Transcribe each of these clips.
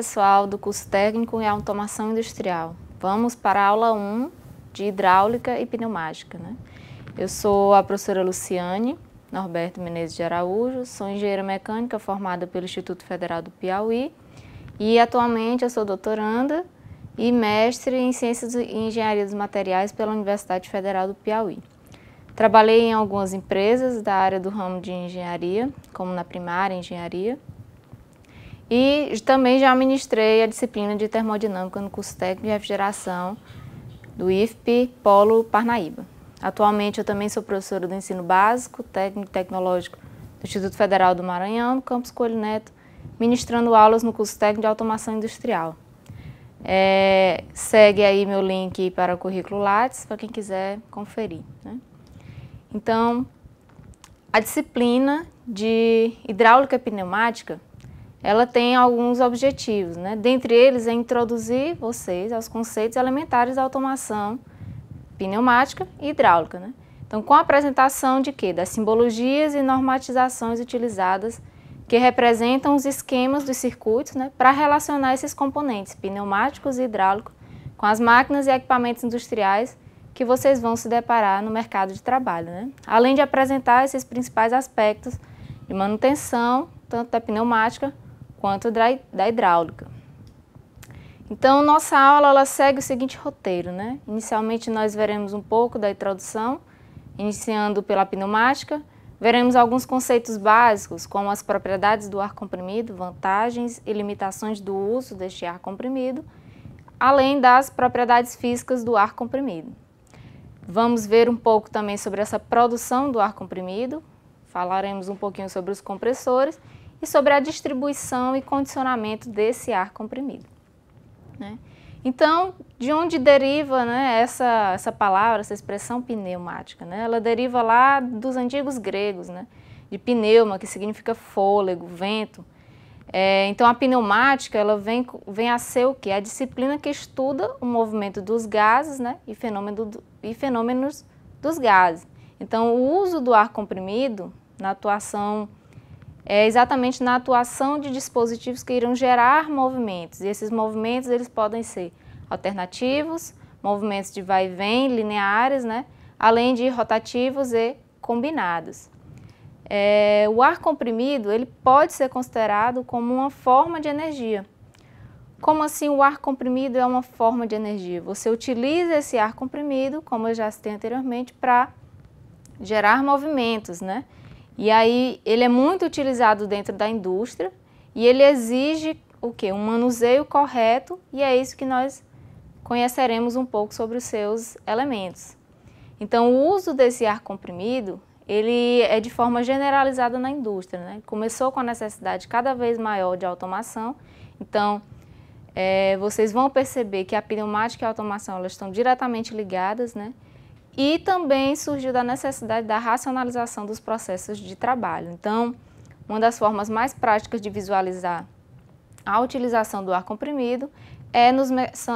Pessoal do curso técnico em automação industrial. Vamos para a aula 1 de hidráulica e pneumática. Né? Eu sou a professora Luciane Norberto Menezes de Araújo, sou engenheira mecânica formada pelo Instituto Federal do Piauí e atualmente eu sou doutoranda e mestre em Ciências e Engenharia dos Materiais pela Universidade Federal do Piauí. Trabalhei em algumas empresas da área do ramo de engenharia, como na primária engenharia, e também já ministrei a disciplina de termodinâmica no curso técnico de refrigeração do IFP Polo Parnaíba. Atualmente eu também sou professora do ensino básico, técnico e tecnológico do Instituto Federal do Maranhão, no campus Coelho Neto, ministrando aulas no curso técnico de automação industrial. É, segue aí meu link para o currículo Lattes, para quem quiser conferir. Né? Então, a disciplina de hidráulica pneumática ela tem alguns objetivos, né? Dentre eles é introduzir vocês aos conceitos elementares da automação pneumática e hidráulica, né? Então, com a apresentação de quê? Das simbologias e normatizações utilizadas que representam os esquemas dos circuitos, né, para relacionar esses componentes pneumáticos e hidráulicos com as máquinas e equipamentos industriais que vocês vão se deparar no mercado de trabalho, né? Além de apresentar esses principais aspectos de manutenção, tanto da pneumática quanto da hidráulica. Então, nossa aula ela segue o seguinte roteiro, né? Inicialmente nós veremos um pouco da introdução, iniciando pela pneumática, veremos alguns conceitos básicos, como as propriedades do ar comprimido, vantagens e limitações do uso deste ar comprimido, além das propriedades físicas do ar comprimido. Vamos ver um pouco também sobre essa produção do ar comprimido, falaremos um pouquinho sobre os compressores e sobre a distribuição e condicionamento desse ar comprimido. Né? Então, de onde deriva né, essa, essa palavra, essa expressão pneumática? Né? Ela deriva lá dos antigos gregos, né? de pneuma, que significa fôlego, vento. É, então, a pneumática ela vem, vem a ser o quê? A disciplina que estuda o movimento dos gases né, e, fenômeno e fenômenos dos gases. Então, o uso do ar comprimido na atuação é exatamente na atuação de dispositivos que irão gerar movimentos. E esses movimentos eles podem ser alternativos, movimentos de vai e vem, lineares, né? além de rotativos e combinados. É, o ar comprimido ele pode ser considerado como uma forma de energia. Como assim o ar comprimido é uma forma de energia? Você utiliza esse ar comprimido, como eu já citei anteriormente, para gerar movimentos, né? E aí ele é muito utilizado dentro da indústria e ele exige o que? Um manuseio correto e é isso que nós conheceremos um pouco sobre os seus elementos. Então o uso desse ar comprimido ele é de forma generalizada na indústria. Né? Começou com a necessidade cada vez maior de automação, então é, vocês vão perceber que a pneumática e a automação elas estão diretamente ligadas, né? E também surgiu da necessidade da racionalização dos processos de trabalho. Então, uma das formas mais práticas de visualizar a utilização do ar comprimido é nos,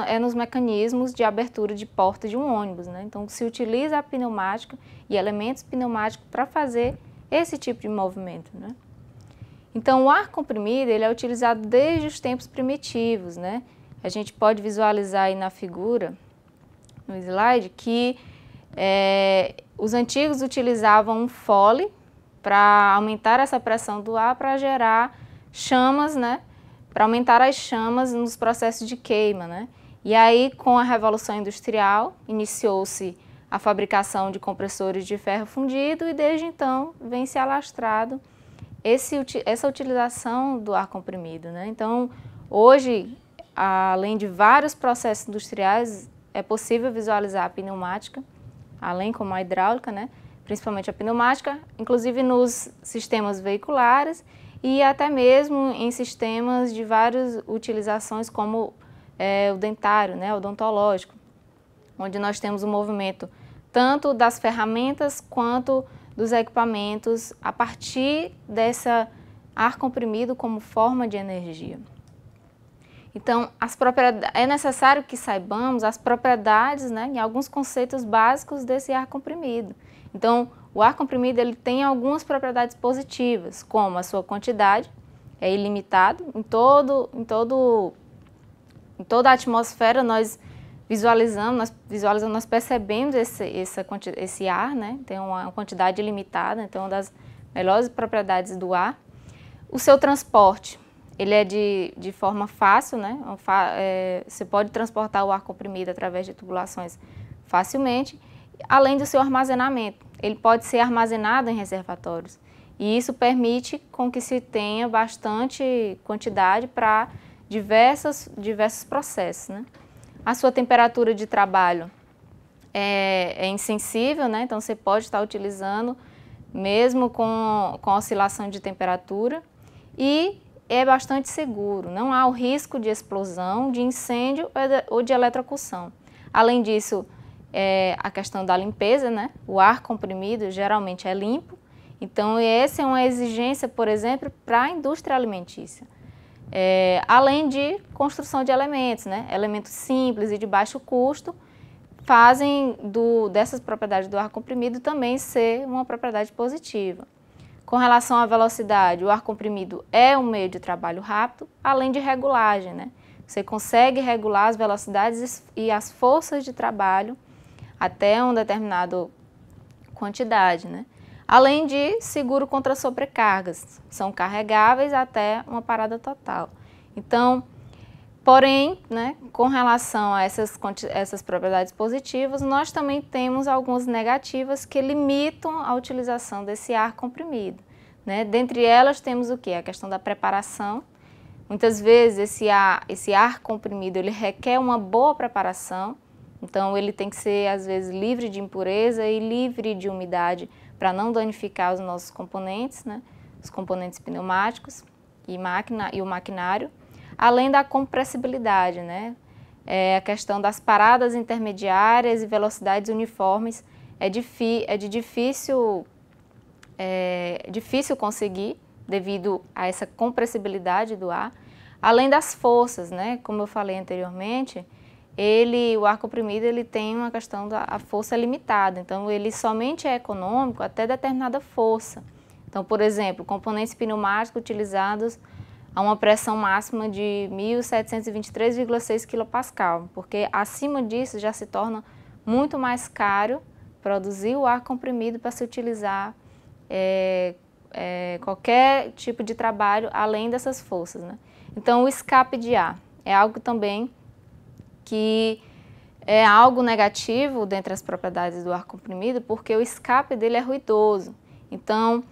é nos mecanismos de abertura de porta de um ônibus. Né? Então, se utiliza a pneumática e elementos pneumáticos para fazer esse tipo de movimento. Né? Então, o ar comprimido ele é utilizado desde os tempos primitivos. Né? A gente pode visualizar aí na figura, no slide, que é, os antigos utilizavam um fole para aumentar essa pressão do ar para gerar chamas, né? Para aumentar as chamas nos processos de queima, né? E aí, com a Revolução Industrial, iniciou-se a fabricação de compressores de ferro fundido e desde então vem se alastrado esse, essa utilização do ar comprimido. Né? Então, hoje, além de vários processos industriais, é possível visualizar a pneumática além como a hidráulica, né? principalmente a pneumática, inclusive nos sistemas veiculares e até mesmo em sistemas de várias utilizações como é, o dentário, né, odontológico, onde nós temos o movimento tanto das ferramentas quanto dos equipamentos a partir dessa ar comprimido como forma de energia. Então, é necessário que saibamos as propriedades né, e alguns conceitos básicos desse ar comprimido. Então, o ar comprimido ele tem algumas propriedades positivas, como a sua quantidade, é ilimitado. Em todo, em todo, em toda a atmosfera nós visualizamos, nós visualizamos, nós percebemos esse, esse, esse ar, né? Tem uma quantidade limitada, então uma das melhores propriedades do ar. O seu transporte, ele é de, de forma fácil, né? É, você pode transportar o ar comprimido através de tubulações facilmente, além do seu armazenamento. Ele pode ser armazenado em reservatórios. E isso permite com que se tenha bastante quantidade para diversos, diversos processos. Né? A sua temperatura de trabalho é, é, insensível, né? então você pode estar utilizando mesmo com, com oscilação de temperatura e é bastante seguro, não há o risco de explosão, de incêndio ou de eletrocução. Além disso, é, a questão da limpeza, né? o ar comprimido geralmente é limpo, então, essa é uma exigência, por exemplo, para a indústria alimentícia. É, além de construção de elementos, né? elementos simples e de baixo custo, fazem do, dessas propriedades do ar comprimido também ser uma propriedade positiva. Com relação à velocidade, o ar comprimido é um meio de trabalho rápido, além de regulagem. Né? Você consegue regular as velocidades e as forças de trabalho até uma determinada quantidade. Né? além de seguro contra sobrecargas, são carregáveis até uma parada total. Então, porém, né, com relação a essas, essas propriedades positivas, nós também temos algumas negativas que limitam a utilização desse ar comprimido. Né? Dentre elas temos o que? A questão da preparação. Muitas vezes esse ar, esse ar comprimido ele requer uma boa preparação, então ele tem que ser às vezes livre de impureza e livre de umidade para não danificar os nossos componentes, né, os componentes pneumáticos e, máquina, e o maquinário, além da compressibilidade, né, é a questão das paradas intermediárias e velocidades uniformes é, é de difícil, é, difícil conseguir devido a essa compressibilidade do ar, além das forças, né, como eu falei anteriormente, ele, o ar comprimido, ele tem uma questão da força limitada, então ele somente é econômico até determinada força. Então, por exemplo, componentes pneumáticos utilizados a uma pressão máxima de 1.723,6 kPa, porque acima disso já se torna muito mais caro produzir o ar comprimido para se utilizar é, é, qualquer tipo de trabalho além dessas forças. Né? Então, o escape de ar é algo também que é algo negativo dentre as propriedades do ar comprimido, porque o escape dele é ruidoso. Então,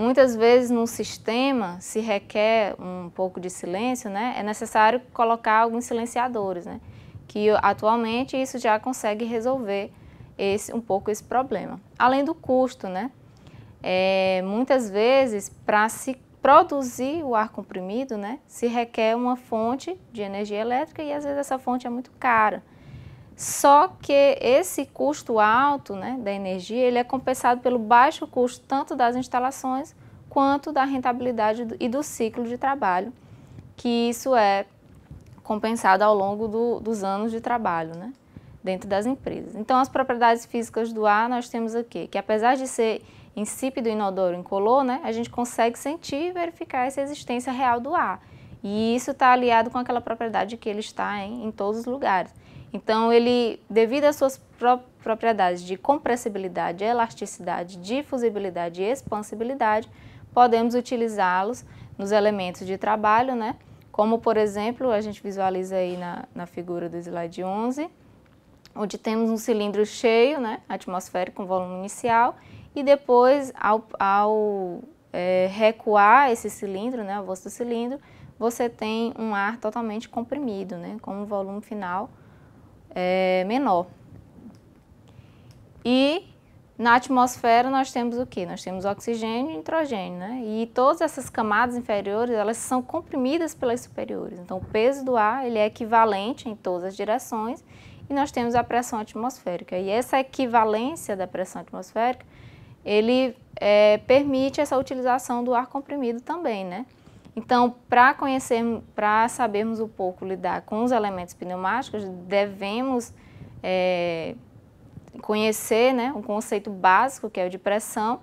muitas vezes num sistema, se requer um pouco de silêncio, né, é necessário colocar alguns silenciadores, né, que atualmente isso já consegue resolver esse, um pouco esse problema. Além do custo, né, é, muitas vezes para se produzir o ar comprimido, né, se requer uma fonte de energia elétrica e às vezes essa fonte é muito cara. Só que esse custo alto né, da energia ele é compensado pelo baixo custo tanto das instalações quanto da rentabilidade e do ciclo de trabalho, que isso é compensado ao longo do, dos anos de trabalho né, dentro das empresas. Então, as propriedades físicas do ar nós temos aqui, que apesar de ser insípido, inodoro, incolor, né, a gente consegue sentir e verificar essa existência real do ar. E isso está aliado com aquela propriedade que ele está em, em todos os lugares. Então, ele, devido às suas pro propriedades de compressibilidade, elasticidade, difusibilidade e expansibilidade, podemos utilizá-los nos elementos de trabalho, né? Como, por exemplo, a gente visualiza aí na, na figura do slide 11, onde temos um cilindro cheio, né, atmosférico com volume inicial, e depois, ao, ao é, recuar esse cilindro, né, a voz do cilindro, você tem um ar totalmente comprimido, né, com um volume final é, menor. E na atmosfera nós temos o que? Nós temos oxigênio e nitrogênio, né? E todas essas camadas inferiores, elas são comprimidas pelas superiores. Então, o peso do ar, ele é equivalente em todas as direções e nós temos a pressão atmosférica. E essa equivalência da pressão atmosférica ele é, permite essa utilização do ar comprimido também, né? Então, para conhecer, para sabermos um pouco lidar com os elementos pneumáticos, devemos é, conhecer né, um conceito básico, que é o de pressão,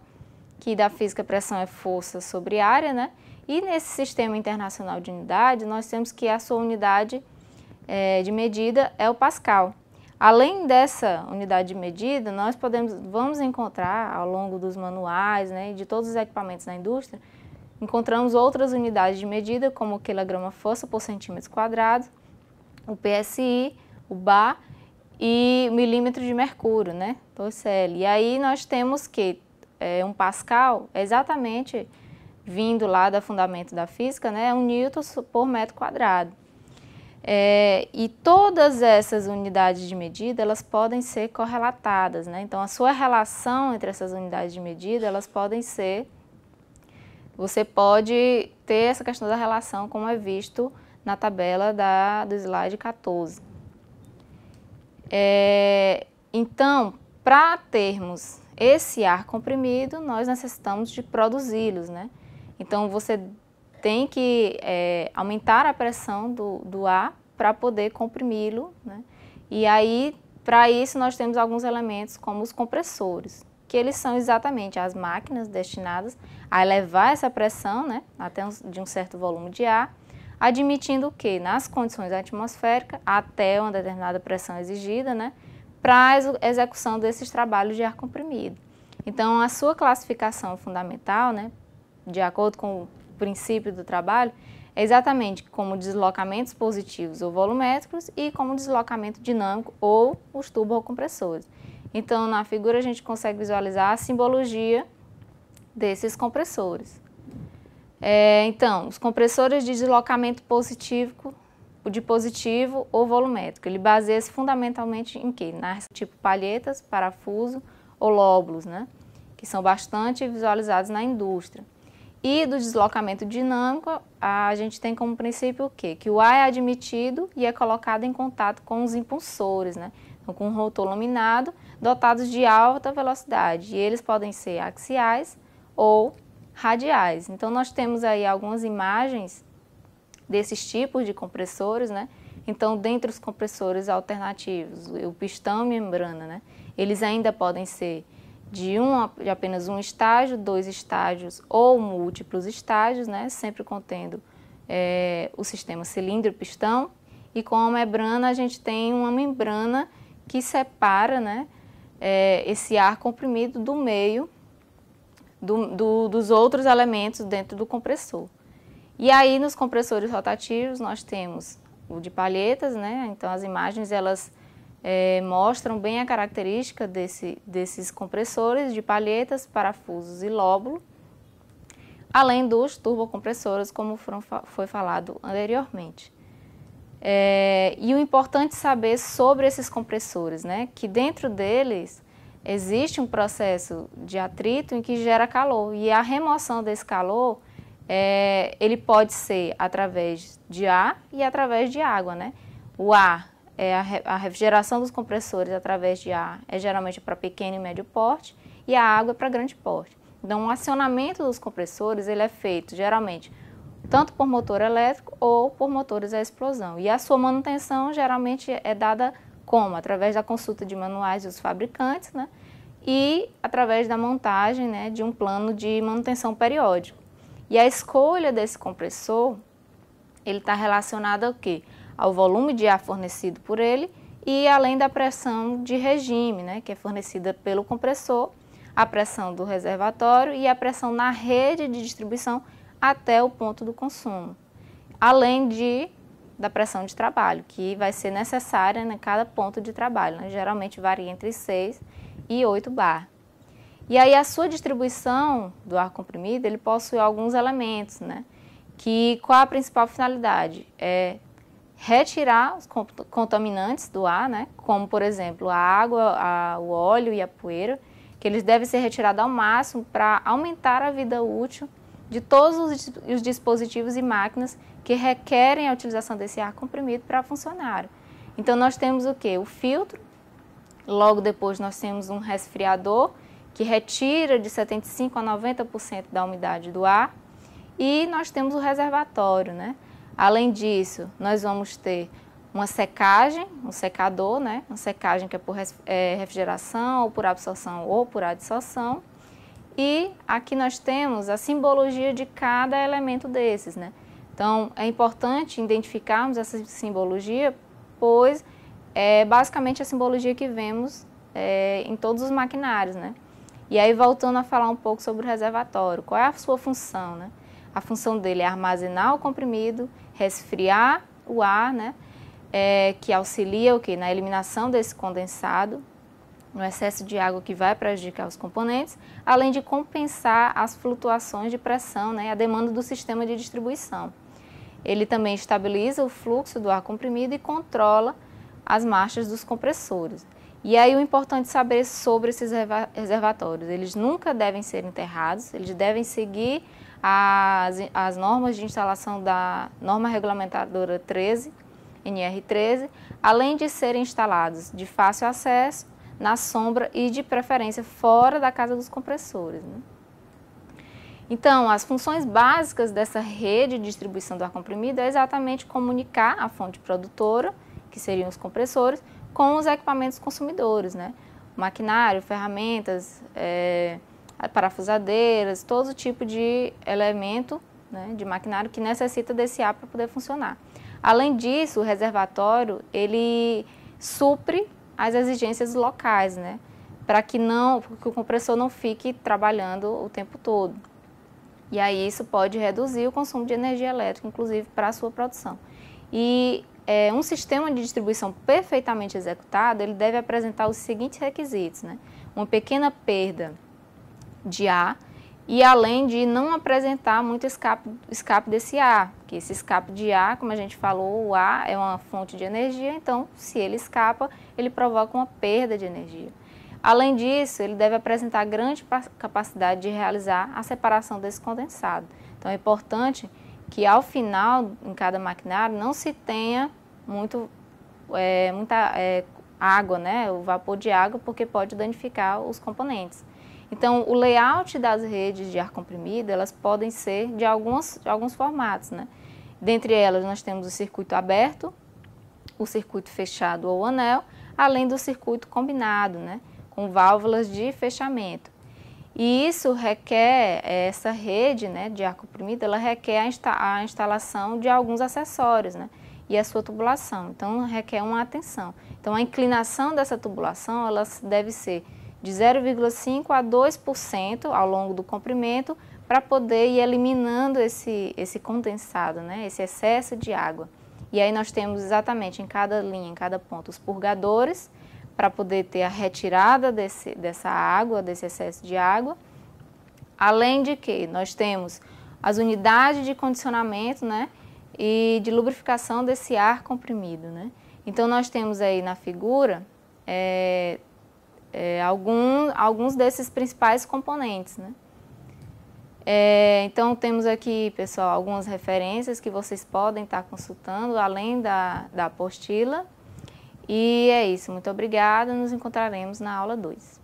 que da física pressão é força sobre área, né? E nesse sistema internacional de unidade, nós temos que a sua unidade é, de medida é o Pascal. Além dessa unidade de medida, nós podemos, vamos encontrar ao longo dos manuais né, de todos os equipamentos da indústria, encontramos outras unidades de medida, como o quilograma força por centímetro quadrado, o PSI, o bar e milímetro de mercúrio, né, torcel. E aí nós temos que é, um Pascal exatamente vindo lá do fundamento da física, né, um newton por metro quadrado. É, e todas essas unidades de medida, elas podem ser correlatadas, né? Então, a sua relação entre essas unidades de medida, elas podem ser... Você pode ter essa questão da relação, como é visto na tabela da, do slide 14. É, então, para termos esse ar comprimido, nós necessitamos de produzi-los, né? Então, você tem que é, aumentar a pressão do, do ar para poder comprimi-lo. Né? E aí, para isso, nós temos alguns elementos como os compressores, que eles são exatamente as máquinas destinadas a elevar essa pressão né, até um, de um certo volume de ar, admitindo que nas condições atmosféricas, até uma determinada pressão exigida, né, para a execução desses trabalhos de ar comprimido. Então, a sua classificação fundamental, né, de acordo com o princípio do trabalho é exatamente como deslocamentos positivos ou volumétricos e como deslocamento dinâmico ou os turbocompressores. Então, na figura a gente consegue visualizar a simbologia desses compressores. É, então, os compressores de deslocamento positivo, de positivo ou volumétrico, ele baseia-se fundamentalmente em quê? Na tipo palhetas, parafuso ou lóbulos, né? que são bastante visualizados na indústria. E do deslocamento dinâmico, a gente tem como princípio o quê? Que o ar é admitido e é colocado em contato com os impulsores, né? Então, com rotor laminado, dotados de alta velocidade. E eles podem ser axiais ou radiais. Então, nós temos aí algumas imagens desses tipos de compressores, né? Então, dentre os compressores alternativos, o pistão e membrana, né? Eles ainda podem ser de, um, de apenas um estágio, dois estágios ou múltiplos estágios, né, sempre contendo é, o sistema cilindro-pistão. E com a membrana a gente tem uma membrana que separa né, é, esse ar comprimido do meio do, do, dos outros elementos dentro do compressor. E aí nos compressores rotativos nós temos o de palhetas, né? então as imagens elas é, mostram bem a característica desse, desses compressores de palhetas, parafusos e lóbulo, além dos turbocompressores, como foram, foi falado anteriormente. É, e o importante saber sobre esses compressores, né, que dentro deles existe um processo de atrito em que gera calor e a remoção desse calor é, ele pode ser através de ar e através de água, né? O ar é, a, refrigeração dos compressores através de ar é geralmente para pequeno e médio porte e a água é para grande porte. Então, o acionamento dos compressores ele é feito geralmente tanto por motor elétrico ou por motores a explosão. E a sua manutenção geralmente é dada como? Através da consulta de manuais dos fabricantes né? e através da montagem né, de um plano de manutenção periódico. E a escolha desse compressor, ele está relacionado ao quê? ao volume de ar fornecido por ele e além da pressão de regime, né, que é fornecida pelo compressor, a pressão do reservatório e a pressão na rede de distribuição até o ponto do consumo, além de da pressão de trabalho, que vai ser necessária em cada ponto de trabalho, né? geralmente varia entre 6 e 8 bar. E aí a sua distribuição do ar comprimido, ele possui alguns elementos, né? Que qual a principal finalidade? É retirar os contaminantes do ar, né, como por exemplo a água, a, o óleo e a poeira, que eles devem ser retirados ao máximo para aumentar a vida útil de todos os, os, dispositivos e máquinas que requerem a utilização desse ar comprimido para funcionar. Então nós temos o que? O filtro, logo depois nós temos um resfriador que retira de 75% a 90% da umidade do ar e nós temos o reservatório, né? Além disso, nós vamos ter uma secagem, um secador, né? Uma secagem que é por é, refrigeração, ou por absorção, ou por adsorção. E aqui nós temos a simbologia de cada elemento desses, né? Então, é importante identificarmos essa simbologia, pois é basicamente a simbologia que vemos é, em todos os maquinários, né? E aí, voltando a falar um pouco sobre o reservatório, qual é a sua função, né? A função dele é armazenar o comprimido, resfriar o ar, né? É, que auxilia o que? Na eliminação desse condensado, no excesso de água que vai prejudicar os componentes, além de compensar as flutuações de pressão né, a demanda do sistema de distribuição. Ele também estabiliza o fluxo do ar comprimido e controla as marchas dos compressores. E aí o importante saber sobre esses reservatórios, eles nunca devem ser enterrados, eles devem seguir as, as normas de instalação da norma regulamentadora 13, NR13, além de serem instalados de fácil acesso, na sombra e de preferência fora da casa dos compressores. Né? Então, as funções básicas dessa rede de distribuição do ar comprimido é exatamente comunicar a fonte produtora, que seriam os compressores, com os equipamentos consumidores, né? Maquinário, ferramentas, é, parafusadeiras, todo tipo de elemento né, de maquinário que necessita desse ar para poder funcionar. Além disso, o reservatório ele supre as exigências locais, né? Para que não, que o compressor não fique trabalhando o tempo todo. E aí isso pode reduzir o consumo de energia elétrica, inclusive para a sua produção. E é, um sistema de distribuição perfeitamente executado, ele deve apresentar os seguintes requisitos, né? Uma pequena perda de ar e além de não apresentar muito escape, escape desse ar, que esse escape de ar, como a gente falou, o ar é uma fonte de energia, então se ele escapa, ele provoca uma perda de energia. Além disso, ele deve apresentar grande capacidade de realizar a separação desse condensado. Então é importante que ao final, em cada maquinário, não se tenha muito, é, muita é, água, né, o vapor de água, porque pode danificar os componentes. Então, o layout das redes de ar comprimido, elas podem ser de, alguns de alguns formatos, né? Dentre elas, nós temos o circuito aberto, o circuito fechado ou anel, além do circuito combinado, né? Com válvulas de fechamento. E isso requer, essa rede né, de ar comprimido, ela requer a, insta a instalação de alguns acessórios, né? E a sua tubulação. Então, requer uma atenção. Então, a inclinação dessa tubulação, ela deve ser de 0,5% a 2% ao longo do comprimento, para poder ir eliminando esse, esse condensado, né? esse excesso de água. E aí nós temos exatamente em cada linha, em cada ponto, os purgadores, para poder ter a retirada desse, dessa água, desse excesso de água. Além de que nós temos as unidades de condicionamento né, e de lubrificação desse ar comprimido. Né? Então, nós temos aí na figura é, é, algum, alguns desses principais componentes. Né? É, então, temos aqui, pessoal, algumas referências que vocês podem estar consultando, além da, da apostila. E é isso, muito obrigada, nos encontraremos na aula 2.